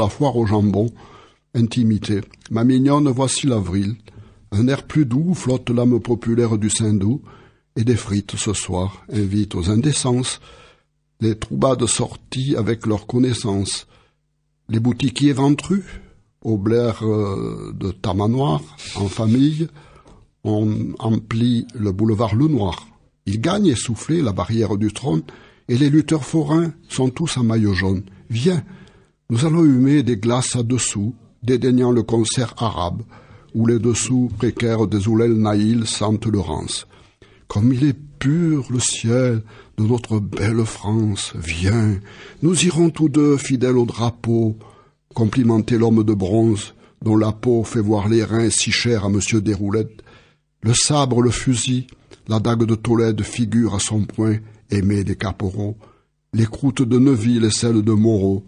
La foire au jambon, intimité. Ma mignonne, voici l'avril. Un air plus doux flotte l'âme populaire du Saint-Doux, et des frites ce soir invitent aux indécences les troubades sorties avec leurs connaissances, les boutiquiers ventrus, au blaire euh, de Tamanoir, en famille, on emplit le boulevard Le Noir. Ils gagnent essoufflés la barrière du trône, et les lutteurs forains sont tous en maillot jaune. Viens, nous allons humer des glaces à dessous, dédaignant le concert arabe, où les dessous précaires des Oulel Naïl sentent le rance. Comme il est pur le ciel de notre belle France, viens, nous irons tous deux fidèles au drapeau, complimenter l'homme de bronze, dont la peau fait voir les reins si chers à monsieur Desroulettes. Le sabre, le fusil, la dague de Tolède figurent à son point, aimé des caporaux. Les croûtes de Neuville et celles de Moreau.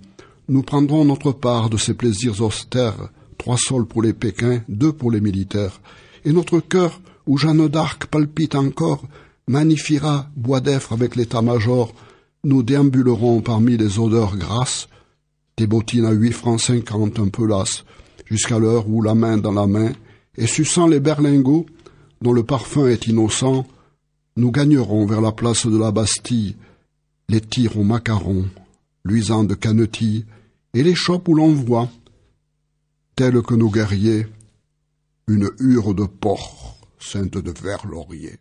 Nous prendrons notre part de ces plaisirs austères, trois sols pour les Pékins, deux pour les militaires. Et notre cœur, où Jeanne d'Arc palpite encore, magnifiera bois d'Effre avec l'état-major. Nous déambulerons parmi les odeurs grasses, des bottines à huit francs cinquante un peu lasses, jusqu'à l'heure où la main dans la main, et suçant les berlingots, dont le parfum est innocent, nous gagnerons vers la place de la Bastille, les tirs aux macarons, luisants de canetilles, et les chopes où l'on voit, tels que nos guerriers, une hure de porc ceinte de vert laurier.